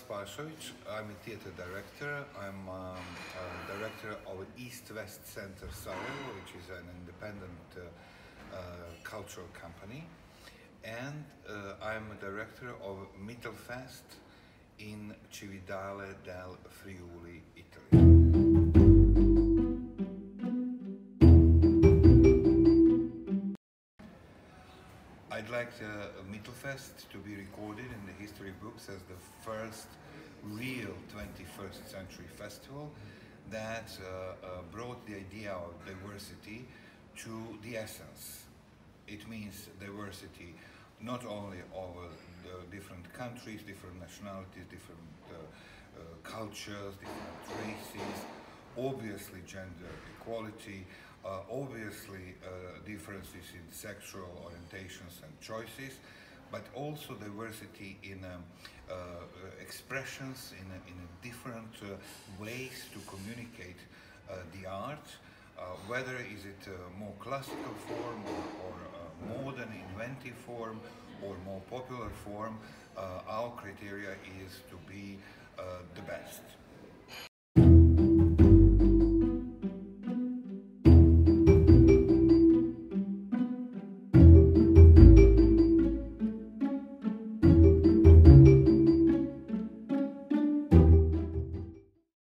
Pašović. I'm a theater director. I'm um, a director of East West Center Sarajevo, which is an independent uh, uh, cultural company. And uh, I'm a director of Mittelfest in Cividale del Friuli, Italy. I'd like the Mittelfest to be recorded in the history books as the first real 21st century festival that uh, uh, brought the idea of diversity to the essence. It means diversity not only uh, the different countries, different nationalities, different uh, uh, cultures, different races, obviously gender equality, uh, obviously uh, differences in sexual orientations and choices, but also diversity in um, uh, expressions, in, in different uh, ways to communicate uh, the art, uh, whether is it a more classical form or, or modern inventive form or more popular form, our criteria is to be the best.